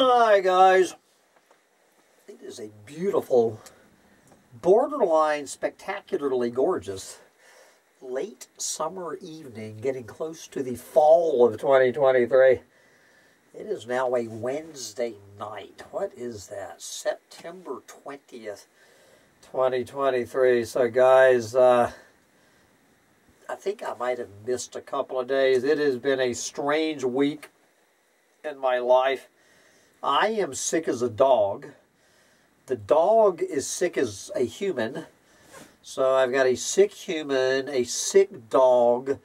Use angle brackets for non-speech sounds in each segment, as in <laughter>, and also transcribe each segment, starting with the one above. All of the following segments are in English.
Hi guys. It is a beautiful, borderline spectacularly gorgeous late summer evening getting close to the fall of 2023. It is now a Wednesday night. What is that? September 20th, 2023. So guys, uh, I think I might have missed a couple of days. It has been a strange week in my life. I am sick as a dog. The dog is sick as a human. So I've got a sick human, a sick dog,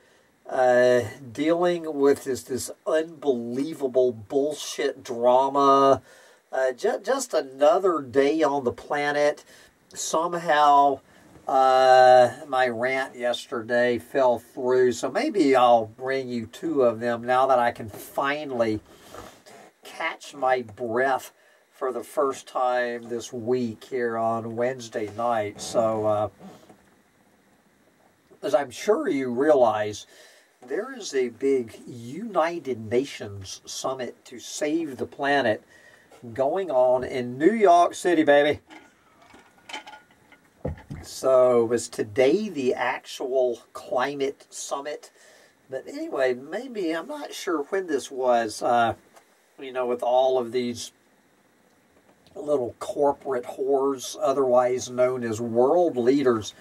uh, dealing with this, this unbelievable bullshit drama. Uh, ju just another day on the planet. Somehow uh, my rant yesterday fell through. So maybe I'll bring you two of them now that I can finally catch my breath for the first time this week here on Wednesday night. So, uh, as I'm sure you realize, there is a big United Nations summit to save the planet going on in New York City, baby. So, was today the actual climate summit? But anyway, maybe, I'm not sure when this was. Uh, you know, with all of these little corporate whores, otherwise known as world leaders.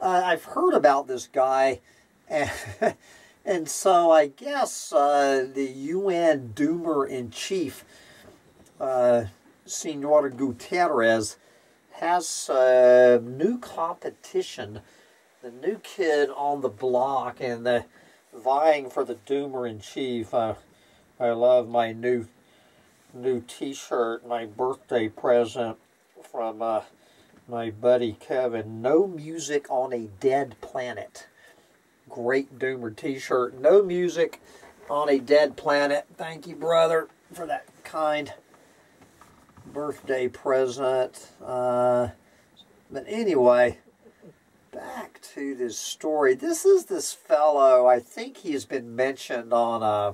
Uh, I've heard about this guy, and, <laughs> and so I guess uh, the UN Doomer in Chief, uh, Senor Guterres, has a new competition. The new kid on the block and the vying for the Doomer in Chief. I love my new new t-shirt, my birthday present from uh, my buddy Kevin. No music on a dead planet. Great Doomer t-shirt. No music on a dead planet. Thank you, brother, for that kind birthday present. Uh, but anyway, back to this story. This is this fellow, I think he's been mentioned on... Uh,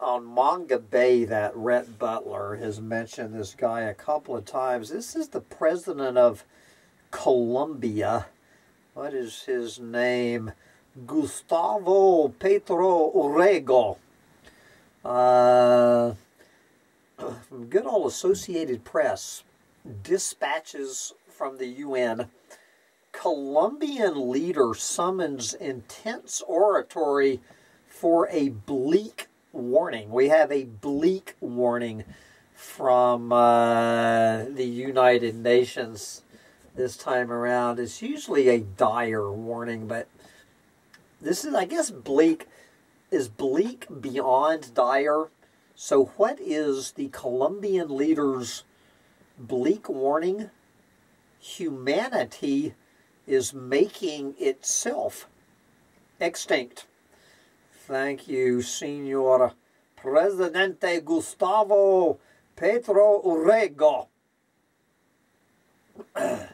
on Mongabay that Rhett Butler has mentioned this guy a couple of times. This is the president of Colombia. What is his name? Gustavo Petro Urrego. Uh, good old Associated Press. Dispatches from the UN. Colombian leader summons intense oratory for a bleak warning. We have a bleak warning from uh, the United Nations this time around. It's usually a dire warning, but this is, I guess, bleak. Is bleak beyond dire? So, what is the Colombian leader's bleak warning? Humanity is making itself extinct. Thank you, Senor Presidente Gustavo Petro Urrego. <clears throat>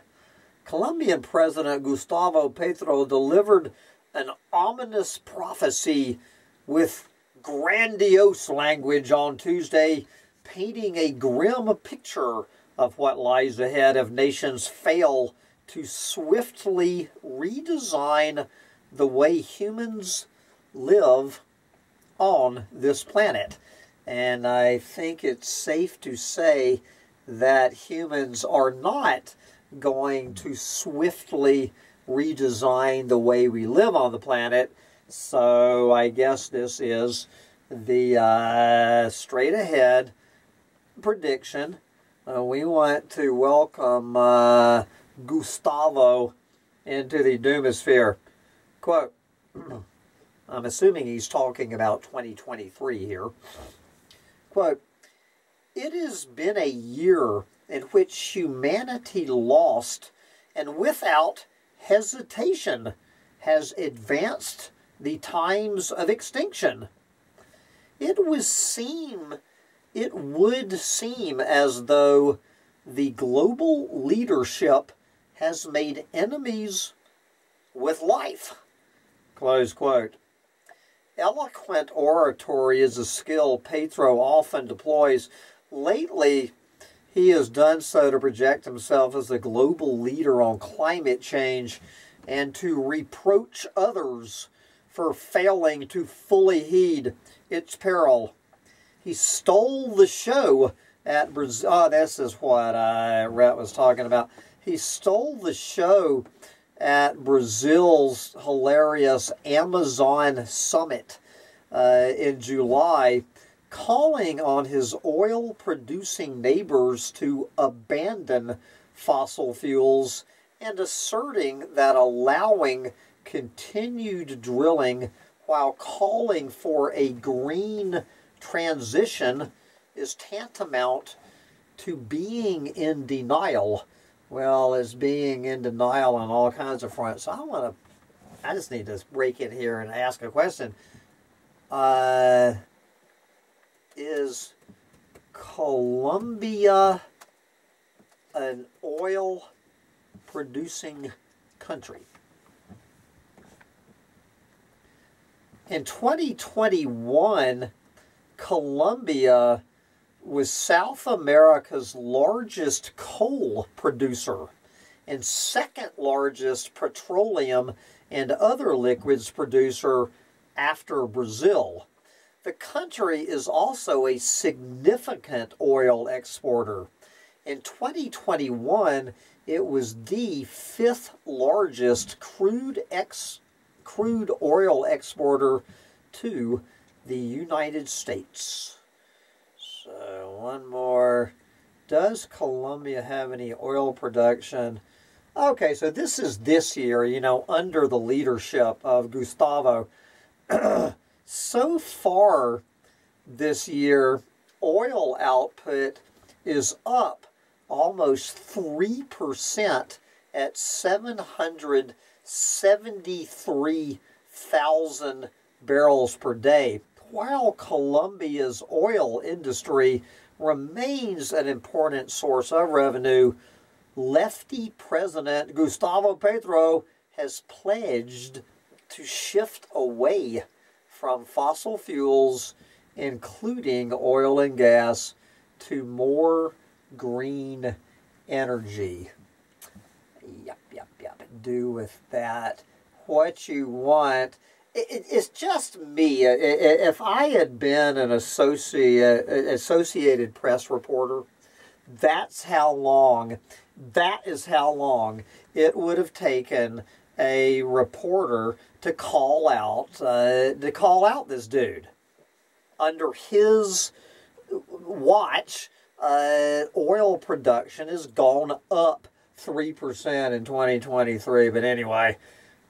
Colombian President Gustavo Petro delivered an ominous prophecy with grandiose language on Tuesday, painting a grim picture of what lies ahead if nations fail to swiftly redesign the way humans live on this planet. And I think it's safe to say that humans are not going to swiftly redesign the way we live on the planet. So I guess this is the uh, straight ahead prediction. Uh, we want to welcome uh, Gustavo into the Doomosphere. Quote, I'm assuming he's talking about 2023 here. Quote, It has been a year in which humanity lost and without hesitation has advanced the times of extinction. It was seem it would seem as though the global leadership has made enemies with life. Close quote. Eloquent oratory is a skill Petro often deploys lately, he has done so to project himself as a global leader on climate change and to reproach others for failing to fully heed its peril. He stole the show at Brazil. Oh, this is what I was talking about. He stole the show at Brazil's hilarious Amazon Summit uh, in July, calling on his oil producing neighbors to abandon fossil fuels and asserting that allowing continued drilling while calling for a green transition is tantamount to being in denial. Well, as being in denial on all kinds of fronts. So I want to, I just need to break in here and ask a question. Uh, is Colombia an oil producing country? In 2021, Colombia was South America's largest coal producer and second largest petroleum and other liquids producer after Brazil. The country is also a significant oil exporter. In 2021, it was the fifth largest crude ex crude oil exporter to the United States. So one more. Does Colombia have any oil production? Okay, so this is this year, you know, under the leadership of Gustavo. <clears throat> so far this year, oil output is up almost 3% at 773,000 barrels per day, while Colombia's oil industry remains an important source of revenue, lefty President Gustavo Petro has pledged to shift away from fossil fuels, including oil and gas, to more green energy. Yep, yep, yep. Do with that what you want it, it's just me. If I had been an associate, Associated Press reporter, that's how long, that is how long it would have taken a reporter to call out, uh, to call out this dude. Under his watch, uh, oil production has gone up 3% in 2023. But anyway,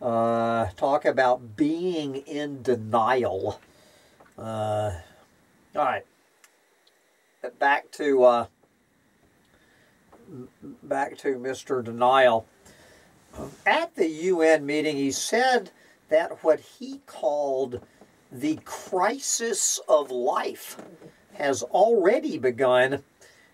uh, talk about being in denial. Uh, all right. Back to uh, back to Mr. Denial. At the UN meeting, he said that what he called the crisis of life has already begun,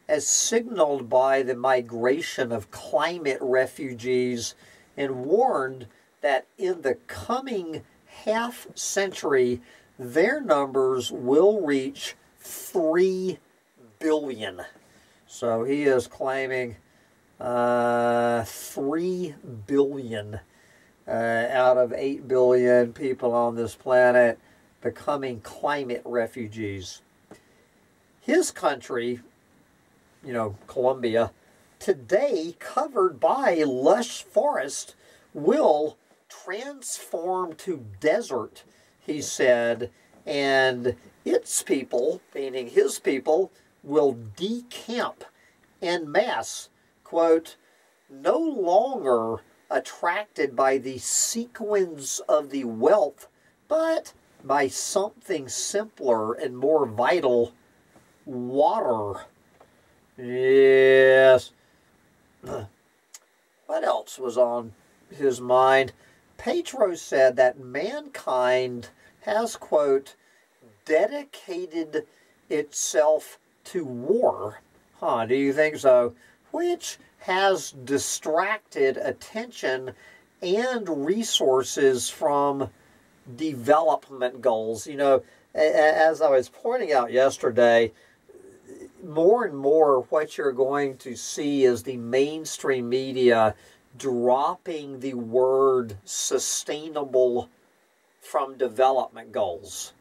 as signaled by the migration of climate refugees, and warned that in the coming half century, their numbers will reach 3 billion. So he is claiming uh, 3 billion uh, out of 8 billion people on this planet becoming climate refugees. His country, you know, Colombia, today covered by lush forest, will transform to desert, he said, and its people, meaning his people, will decamp en masse, quote, no longer attracted by the sequins of the wealth, but by something simpler and more vital, water. Yes. <clears throat> What else was on his mind? Petro said that mankind has, quote, dedicated itself to war. Huh, do you think so? Which has distracted attention and resources from development goals. You know, as I was pointing out yesterday, more and more what you're going to see is the mainstream media dropping the word sustainable from development goals.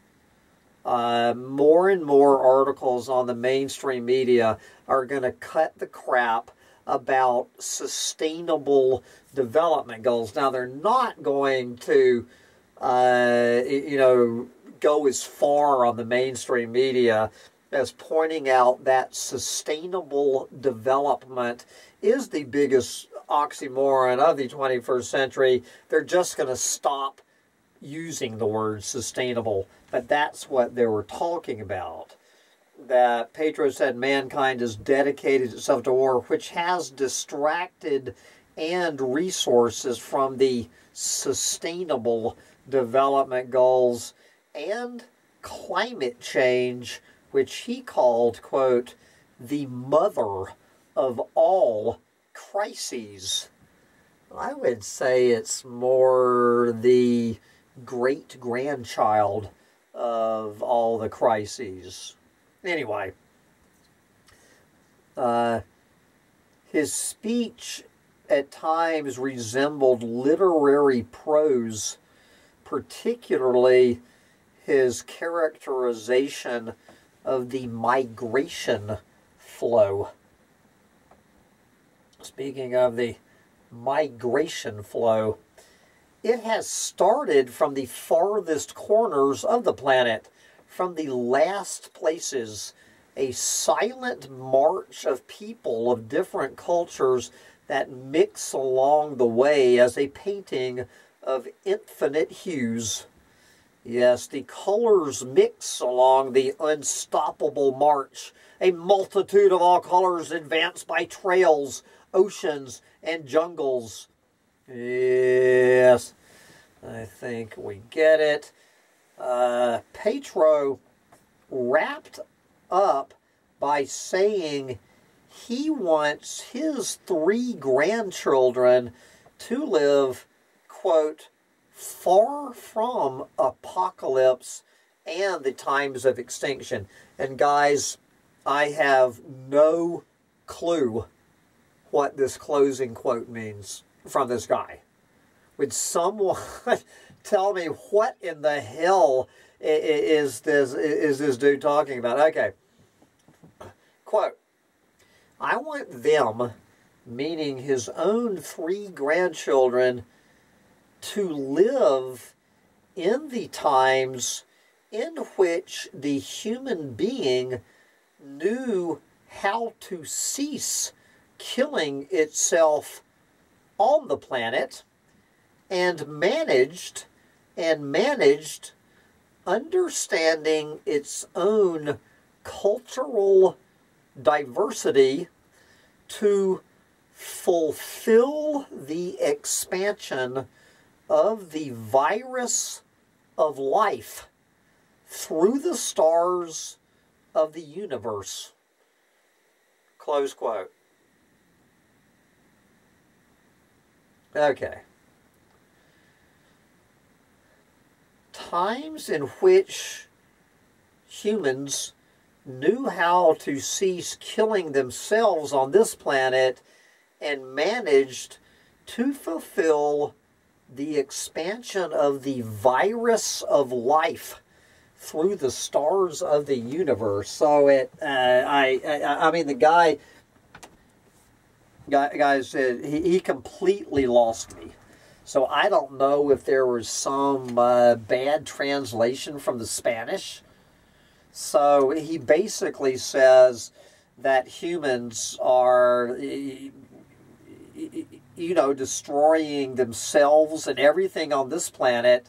Uh, more and more articles on the mainstream media are going to cut the crap about sustainable development goals. Now, they're not going to, uh, you know, go as far on the mainstream media as pointing out that sustainable development is the biggest oxymoron of the 21st century. They're just going to stop using the word sustainable. But that's what they were talking about. That Petro said mankind has dedicated itself to war, which has distracted and resources from the sustainable development goals and climate change, which he called, quote, the mother of all crises. I would say it's more the great grandchild of all the crises. Anyway, uh, his speech at times resembled literary prose, particularly his characterization of the migration flow. Speaking of the migration flow, it has started from the farthest corners of the planet, from the last places, a silent march of people of different cultures that mix along the way as a painting of infinite hues. Yes, the colors mix along the unstoppable march. A multitude of all colors advance by trails, oceans, and jungles. Yes, I think we get it. Uh, Petro wrapped up by saying he wants his three grandchildren to live, quote, far from apocalypse and the times of extinction. And guys, I have no clue what this closing quote means from this guy. Would someone <laughs> tell me what in the hell is this is this dude talking about? Okay. Quote I want them, meaning his own three grandchildren, to live in the times in which the human being knew how to cease killing itself on the planet and managed and managed understanding its own cultural diversity to fulfill the expansion of the virus of life through the stars of the universe. Close quote. Okay. Times in which humans knew how to cease killing themselves on this planet and managed to fulfill the expansion of the virus of life through the stars of the universe. So it, uh, I, I, I mean, the guy, guy, guys, he, he completely lost me. So I don't know if there was some uh, bad translation from the Spanish. So he basically says that humans are you know, destroying themselves and everything on this planet.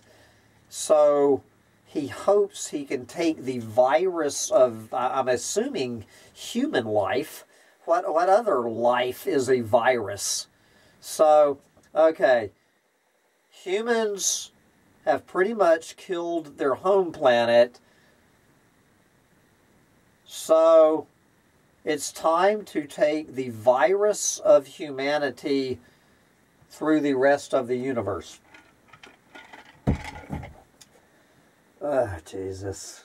So he hopes he can take the virus of, I'm assuming, human life. What, what other life is a virus? So, okay, humans have pretty much killed their home planet. So, it's time to take the virus of humanity through the rest of the universe. Oh, Jesus.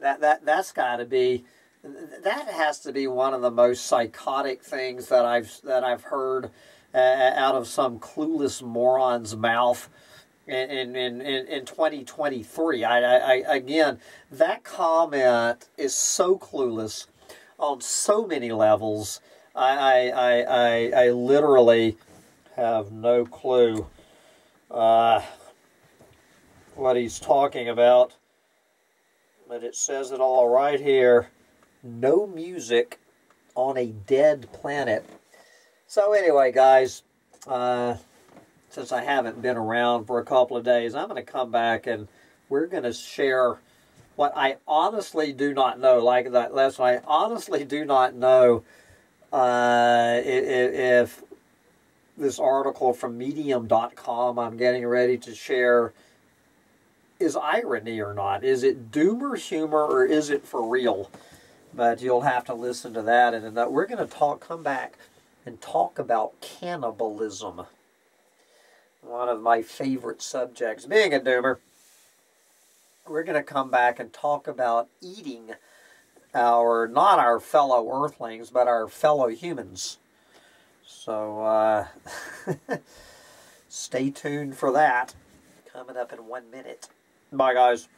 That that that's got to be that has to be one of the most psychotic things that I've that I've heard uh, out of some clueless moron's mouth in in in, in 2023. I, I, I again that comment is so clueless on so many levels. I I I, I literally have no clue uh, what he's talking about, but it says it all right here no music on a dead planet. So anyway, guys, uh, since I haven't been around for a couple of days, I'm going to come back and we're going to share what I honestly do not know. Like that lesson, I honestly do not know uh, if this article from Medium.com I'm getting ready to share is irony or not. Is it doomer humor or is it for real? but you'll have to listen to that. And we're going to talk, come back and talk about cannibalism. One of my favorite subjects, being a doomer. We're going to come back and talk about eating our, not our fellow earthlings, but our fellow humans. So, uh, <laughs> stay tuned for that. Coming up in one minute. Bye, guys.